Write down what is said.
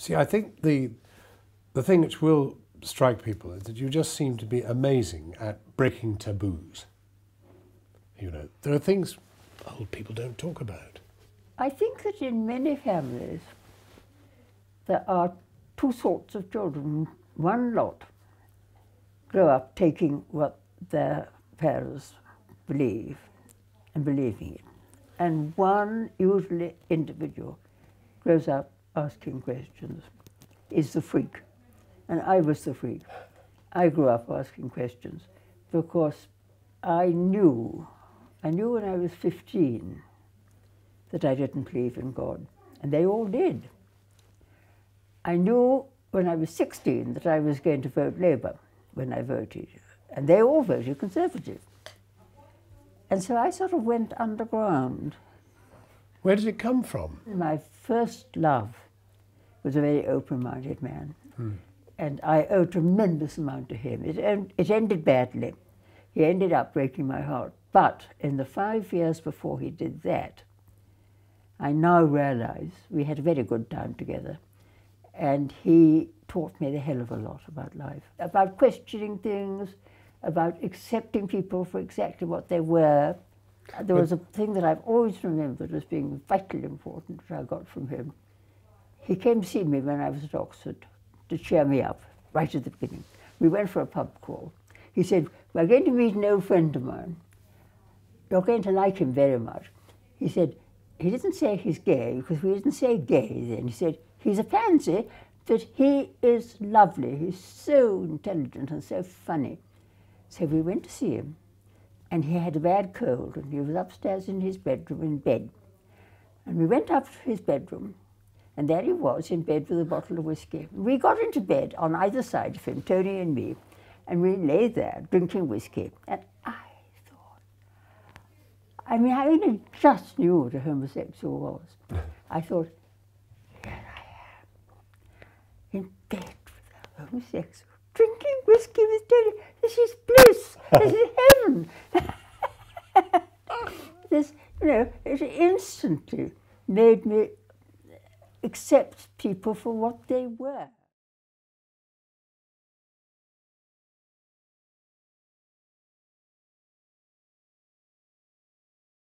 See, I think the the thing which will strike people is that you just seem to be amazing at breaking taboos. You know, there are things old people don't talk about. I think that in many families there are two sorts of children. One lot grow up taking what their parents believe and believing it. And one, usually individual, grows up asking questions, is the freak. And I was the freak. I grew up asking questions because I knew, I knew when I was 15 that I didn't believe in God. And they all did. I knew when I was 16 that I was going to vote Labour when I voted. And they all voted Conservative. And so I sort of went underground. Where did it come from? My first love was a very open-minded man. Hmm. And I owe a tremendous amount to him. It, it ended badly. He ended up breaking my heart. But in the five years before he did that, I now realize we had a very good time together. And he taught me the hell of a lot about life, about questioning things, about accepting people for exactly what they were. There was a thing that I've always remembered as being vitally important that I got from him. He came to see me when I was at Oxford to cheer me up, right at the beginning. We went for a pub crawl. He said, we're going to meet an old friend of mine. You're going to like him very much. He said, he didn't say he's gay, because we didn't say gay then. He said, he's a pansy, but he is lovely. He's so intelligent and so funny. So we went to see him, and he had a bad cold, and he was upstairs in his bedroom in bed. And we went up to his bedroom, and there he was in bed with a bottle of whiskey. We got into bed on either side of him, Tony and me, and we lay there drinking whiskey. And I thought, I mean, I only just knew what a homosexual was. I thought, here I am, in bed with a homosexual drinking whiskey with Tony. This is bliss. This is this, you know, it instantly made me accept people for what they were.